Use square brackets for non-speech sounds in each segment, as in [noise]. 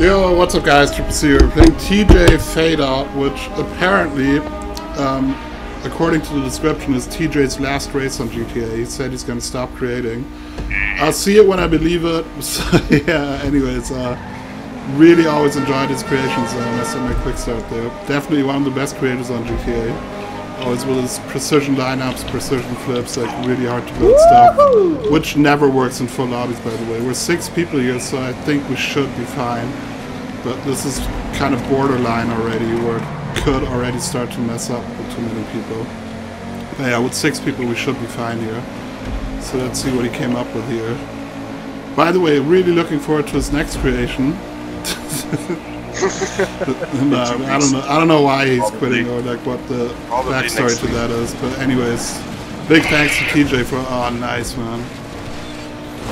Yo, what's up guys, Triple C here, playing TJ Fade Out, which apparently, um, according to the description, is TJ's last race on GTA. He said he's gonna stop creating. I'll see it when I believe it. [laughs] So, yeah, anyways, uh, really always enjoyed his creations, uh, I said my quick start there. Definitely one of the best creators on GTA. Always with his precision lineups, precision flips, like really hard to build stuff. Which never works in full lobbies, by the way. We're six people here, so I think we should be fine. But this is kind of borderline already, where it could already start to mess up with too many people. But yeah, with six people we should be fine here. So let's see what he came up with here. By the way, really looking forward to his next creation. [laughs] no, I don't know. I don't know why he's quitting or like what the backstory to that is. But anyways, big thanks to TJ for oh nice man.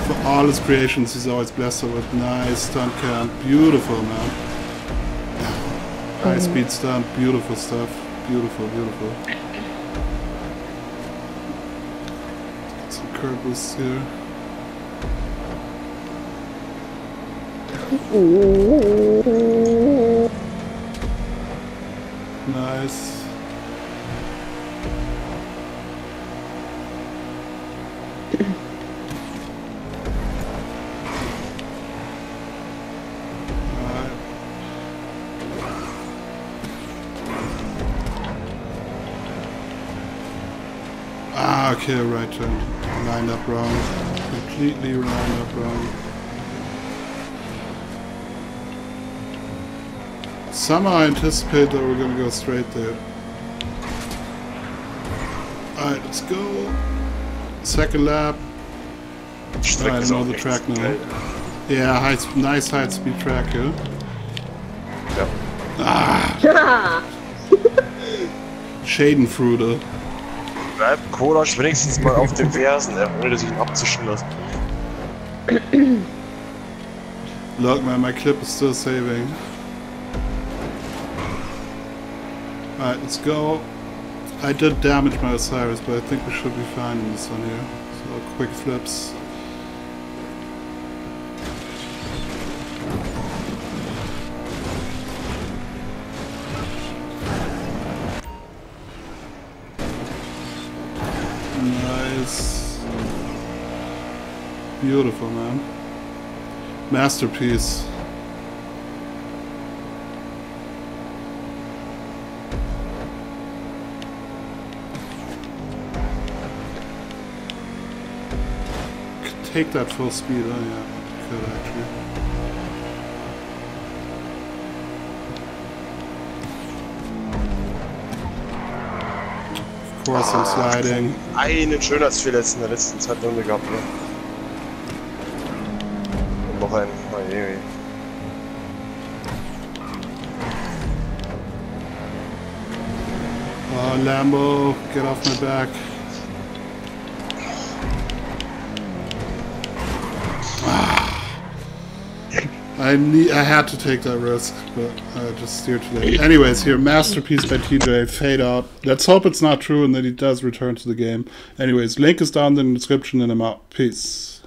For all his creations, he's always blessed her with nice stunt cam, beautiful man. High speed stunt, beautiful stuff, beautiful, beautiful. Get some curb boosts here. Nice. Ah, okay, right turn. Lined up wrong. Completely lined up wrong. Somehow I anticipate that we're gonna go straight there. Alright, let's go. Second lap. Strecke I know the track now. Yeah, high, nice high speed track here. Ja. Ah, [laughs] Schadenfrude. Bleib Kodasch wenigstens mal auf den Fersen, er ohne sich abzischen lassen. Look, man, my clip is still saving. Alright, let's go. I did damage my Osiris, but I think we should be fine in this one here. So, quick flips. Nice. Beautiful, man. Masterpiece. Take that full speed, oh yeah, could actually. Of course I'm ah, sliding. Einen Schönheitsfehler jetzt in der letzten Zeit Runde gehabt, ne? Und noch einen. Oh je, je. Oh, Lambo, get off my back. I need, I had to take that risk, but I just steered late. Anyways, here, masterpiece by TJ, fade out. Let's hope it's not true and that he does return to the game. Anyways, link is down in the description and I'm out. Peace.